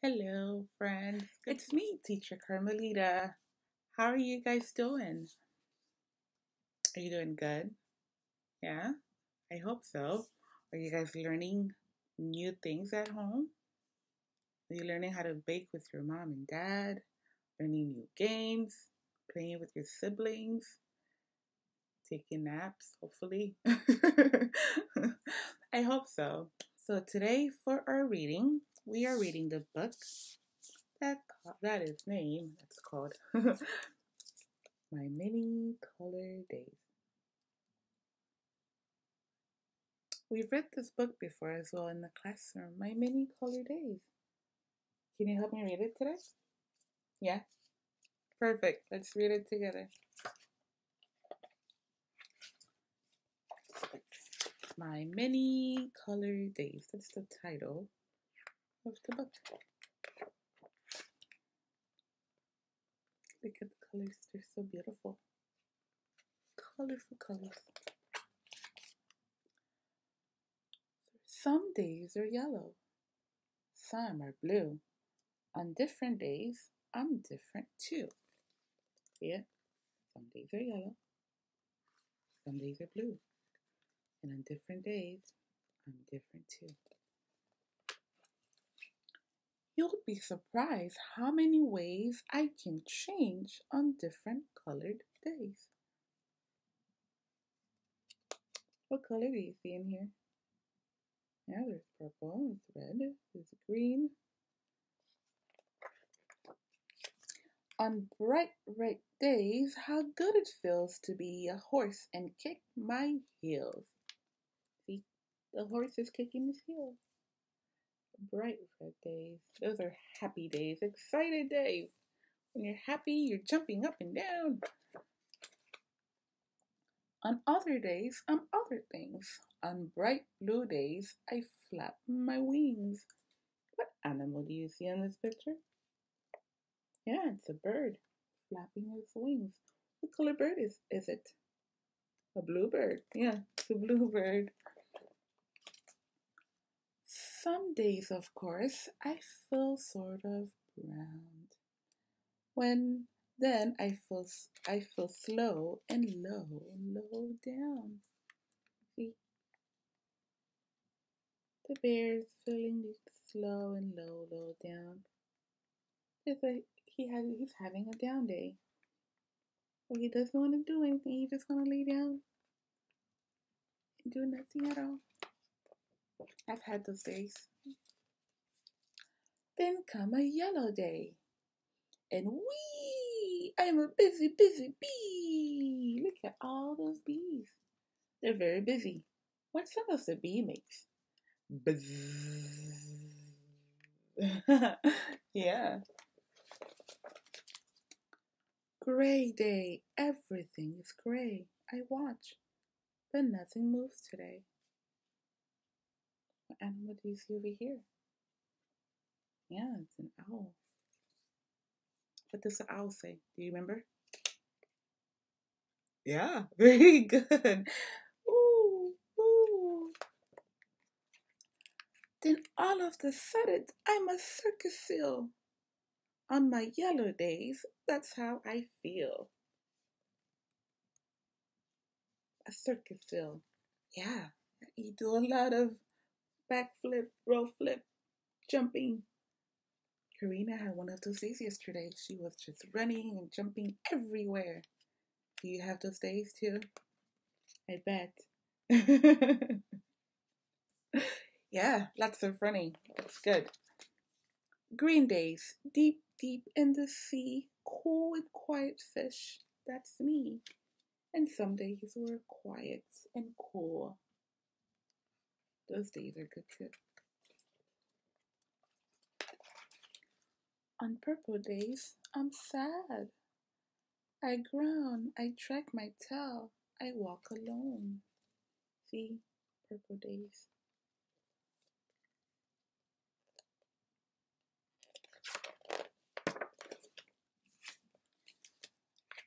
Hello, friends. It's me, Teacher Carmelita. How are you guys doing? Are you doing good? Yeah, I hope so. Are you guys learning new things at home? Are you learning how to bake with your mom and dad? Learning new games? Playing with your siblings? Taking naps, hopefully? I hope so. So, today for our reading, we are reading the book that that is name. That's called My Many Color Days. We've read this book before as well in the classroom. My Many Color Days. Can you help me read it today? Yeah? Perfect. Let's read it together. My Many Color Days. That's the title of the book. Look at the colors. They're so beautiful. Colorful colors. Some days are yellow. Some are blue. On different days, I'm different too. Yeah? Some days are yellow. Some days are blue. And on different days, I'm different too. You'll be surprised how many ways I can change on different colored days. What color do you see in here? Yeah, there's purple, there's red, there's green. On bright, bright days, how good it feels to be a horse and kick my heels. See, the horse is kicking his heels. Bright, red days. Those are happy days, excited days. When you're happy, you're jumping up and down. On other days, I'm other things. On bright blue days, I flap my wings. What animal do you see in this picture? Yeah, it's a bird flapping its wings. What color bird is, is it? A bluebird. Yeah, it's a bluebird. Some days, of course, I feel sort of browned. When then I feel I feel slow and low, low down. See, the bear is feeling slow and low, low down. It's like he has he's having a down day. Or he doesn't want to do anything. He just want to lay down and do nothing at all. I've had those days. Then come a yellow day, and wee I'm a busy, busy bee. Look at all those bees. They're very busy. What sound does a bee makes? Buzz. yeah. Gray day. Everything is gray. I watch, but nothing moves today. What animal do you see over here? Yeah, it's an owl. What does the owl say? Do you remember? Yeah, very good. Ooh, ooh. Then all of the sudden, I'm a circus seal. On my yellow days, that's how I feel. A circus seal. Yeah, you do a lot of backflip, roll flip, jumping, Karina had one of those days yesterday. She was just running and jumping everywhere. Do you have those days too? I bet. yeah, lots of running. That's good. Green days, deep, deep in the sea, cool and quiet fish. That's me. And some days were quiet and cool. Those days are good too. On purple days, I'm sad. I groan, I drag my tail, I walk alone. See, purple days.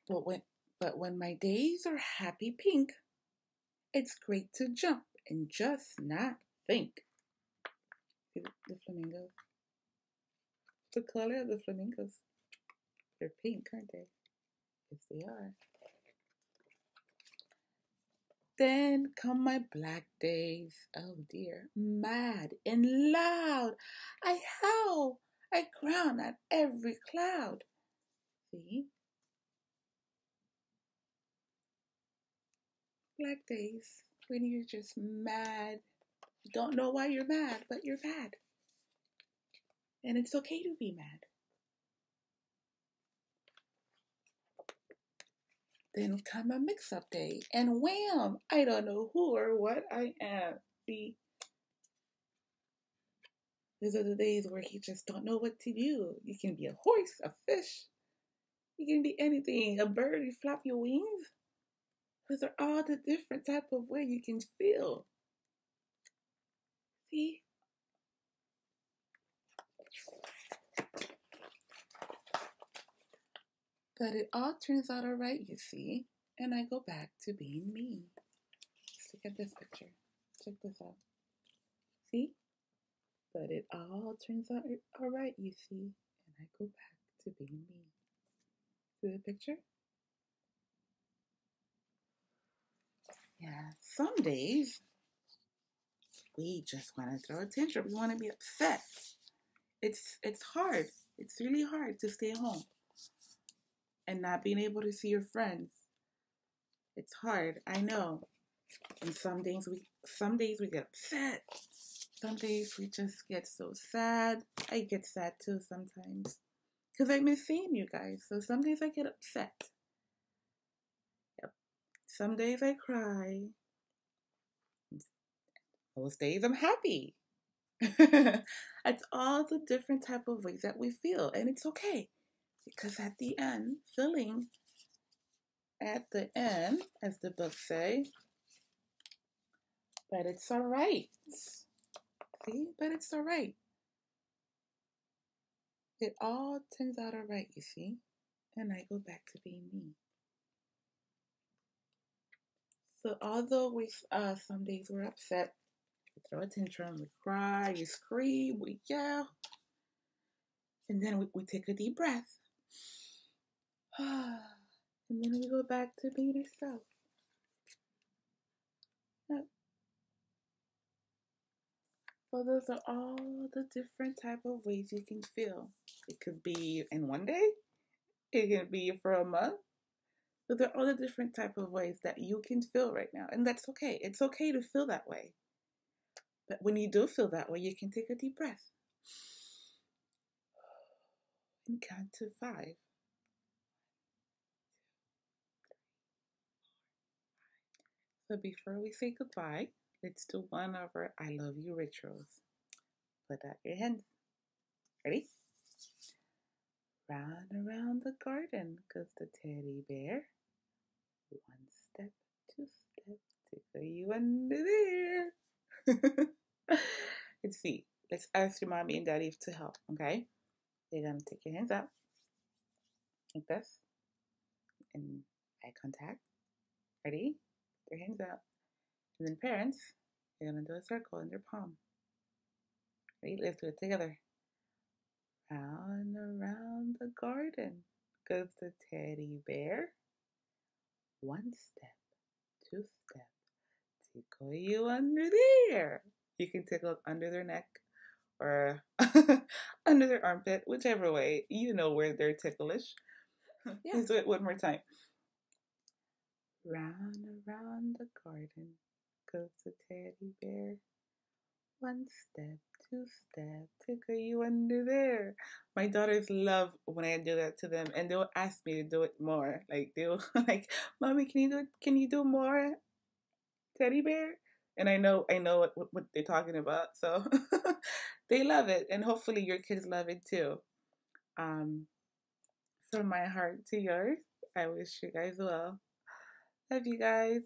But when, but when my days are happy pink, it's great to jump and just not think. The flamingo? the color of the flamingos. They're pink, aren't they? Yes, they are. Then come my black days. Oh dear. Mad and loud. I howl. I groan at every cloud. See? Black days when you're just mad. You don't know why you're mad, but you're mad. And it's okay to be mad. Then come a mix up day, and wham! I don't know who or what I am. See? These are the days where you just don't know what to do. You can be a horse, a fish. You can be anything. A bird, you flap your wings. Those are all the different type of way you can feel. See? But it all turns out all right, you see. And I go back to being me. Let's look at this picture. Check this out. See? But it all turns out all right, you see. And I go back to being me. See the picture? Yeah, some days we just want to throw a tantrum. We want to be upset. It's it's hard. It's really hard to stay home and not being able to see your friends. It's hard, I know. And some days we some days we get upset. Some days we just get so sad. I get sad too sometimes. Cause I miss seeing you guys. So some days I get upset. Some days I cry. Most days I'm happy. it's all the different type of ways that we feel, and it's okay. Because at the end, filling at the end, as the book say, but it's all right. See, but it's all right. It all turns out all right, you see, and I go back to being me. So although we, uh, some days we're upset, we throw a tantrum, we cry, we scream, we yell, and then we, we take a deep breath and then we go back to being ourselves. So those are all the different type of ways you can feel. It could be in one day. It can be for a month. So there are all the different type of ways that you can feel right now. And that's okay. It's okay to feel that way. But when you do feel that way, you can take a deep breath. And count to five. So before we say goodbye, let's do one of our I love you rituals. Put out your hands. Ready? Round around the garden goes the teddy bear. One step, two steps, tickle you under there. let's see. Let's ask your mommy and daddy to help, okay? They're gonna take your hands up like this and eye contact. Ready? your hands up. And then parents, you're to do a circle in your palm. Ready? Let's do it together. Round around the garden goes the teddy bear. One step, two step, tickle you under there. You can tickle under their neck or under their armpit, whichever way. You know where they're ticklish. Yeah. Let's do it one more time. Round around the garden goes the teddy bear. One step, two step, tickle you under there. My daughters love when I do that to them, and they'll ask me to do it more. Like they'll like, "Mommy, can you do it? Can you do more, teddy bear?" And I know I know what, what they're talking about, so they love it, and hopefully your kids love it too. Um, from my heart to yours, I wish you guys well. Love you guys.